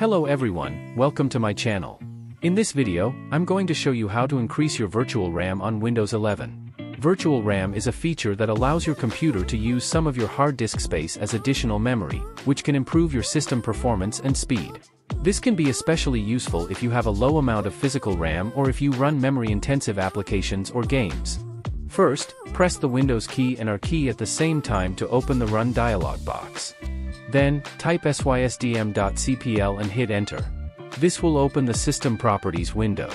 Hello everyone, welcome to my channel. In this video, I'm going to show you how to increase your virtual RAM on Windows 11. Virtual RAM is a feature that allows your computer to use some of your hard disk space as additional memory, which can improve your system performance and speed. This can be especially useful if you have a low amount of physical RAM or if you run memory-intensive applications or games. First, press the Windows key and R key at the same time to open the Run dialog box. Then, type sysdm.cpl and hit enter. This will open the System Properties window.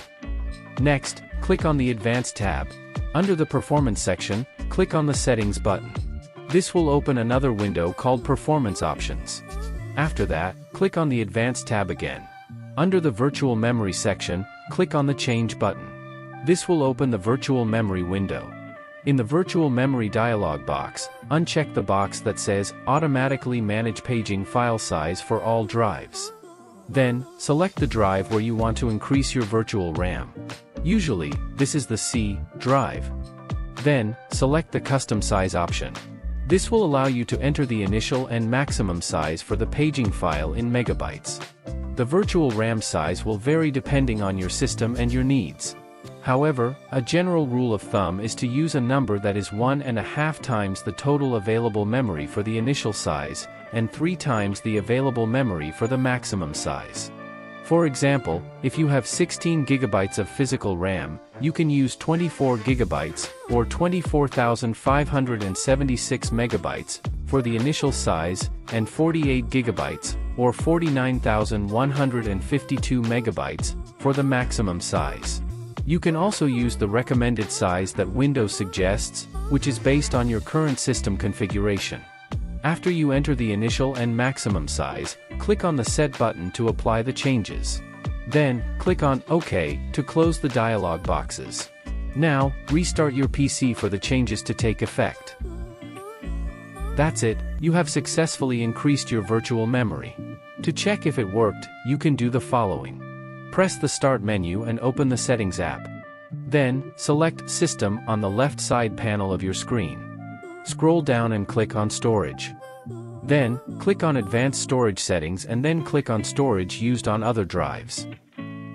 Next, click on the Advanced tab. Under the Performance section, click on the Settings button. This will open another window called Performance Options. After that, click on the Advanced tab again. Under the Virtual Memory section, click on the Change button. This will open the Virtual Memory window. In the Virtual Memory dialog box, uncheck the box that says Automatically Manage Paging File Size for all drives. Then, select the drive where you want to increase your virtual RAM. Usually, this is the C drive. Then, select the Custom Size option. This will allow you to enter the initial and maximum size for the paging file in megabytes. The virtual RAM size will vary depending on your system and your needs. However, a general rule of thumb is to use a number that is one and a half times the total available memory for the initial size, and three times the available memory for the maximum size. For example, if you have 16 gigabytes of physical RAM, you can use 24 gigabytes, or 24,576 megabytes, for the initial size, and 48 gigabytes, or 49,152 megabytes, for the maximum size. You can also use the recommended size that Windows suggests, which is based on your current system configuration. After you enter the initial and maximum size, click on the Set button to apply the changes. Then, click on OK to close the dialog boxes. Now, restart your PC for the changes to take effect. That's it, you have successfully increased your virtual memory. To check if it worked, you can do the following. Press the Start menu and open the Settings app. Then, select System on the left side panel of your screen. Scroll down and click on Storage. Then, click on Advanced Storage Settings and then click on Storage used on other drives.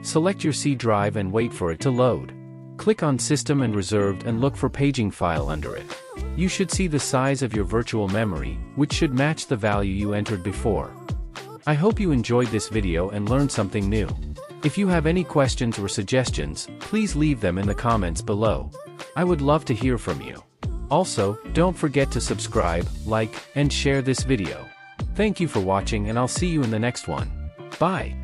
Select your C drive and wait for it to load. Click on System and Reserved and look for Paging File under it. You should see the size of your virtual memory, which should match the value you entered before. I hope you enjoyed this video and learned something new. If you have any questions or suggestions, please leave them in the comments below. I would love to hear from you. Also, don't forget to subscribe, like, and share this video. Thank you for watching and I'll see you in the next one. Bye.